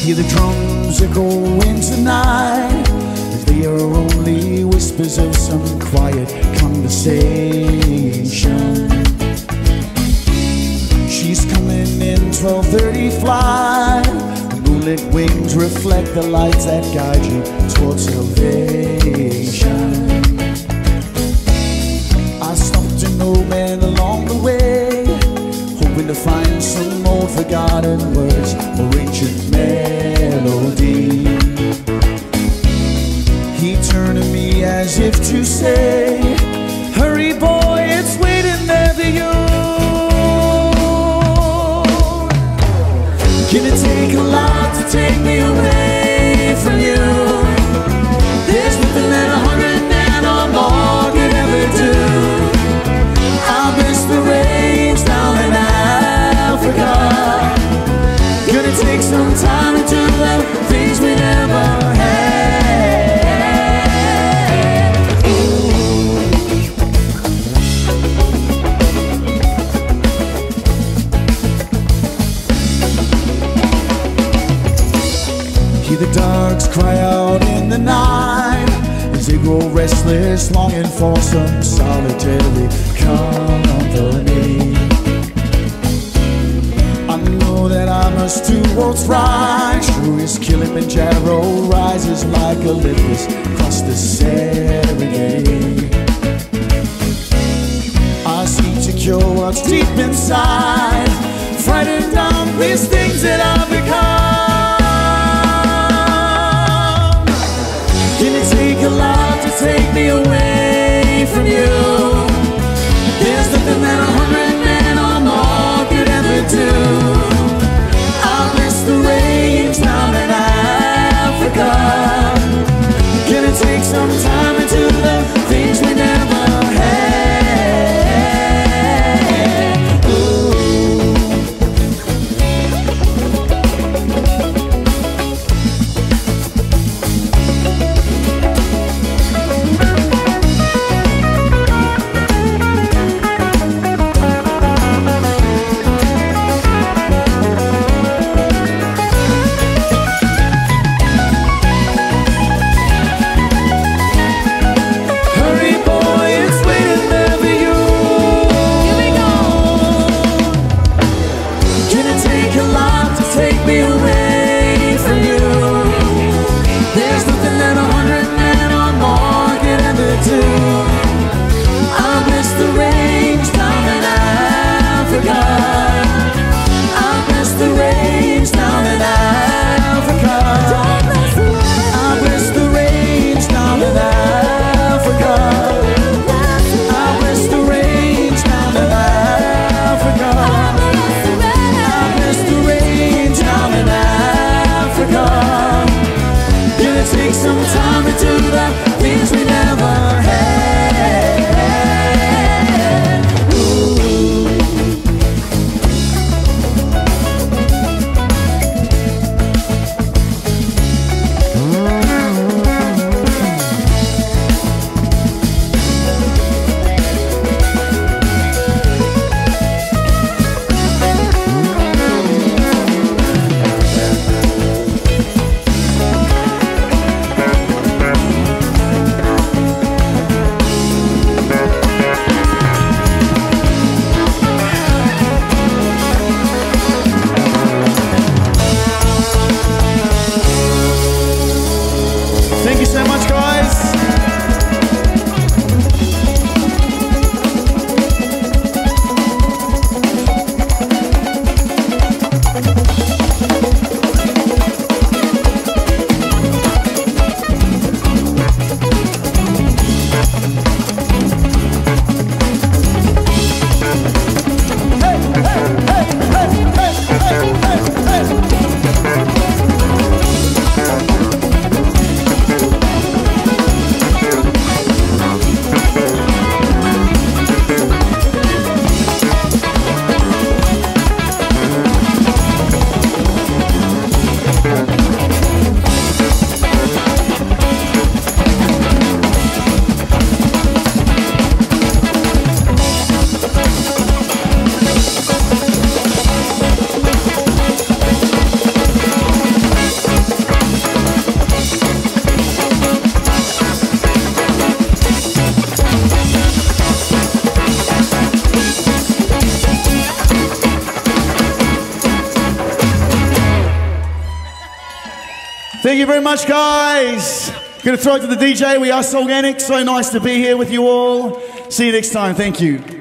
Hear the drums echoing tonight. They are only whispers of some quiet conversation. She's coming in 12:30 flight. Moonlit wings reflect the lights that guide you towards salvation. Gonna take a lot to take the dogs cry out in the night as they grow restless, longing for some solitary company. I know that I must do what's right. True as Kilimanjaro rises like Olympus across the Serengeti. I seek to cure what's deep inside Thank you very much, guys. Gonna throw it to the DJ. We are Soulganic. So nice to be here with you all. See you next time. Thank you.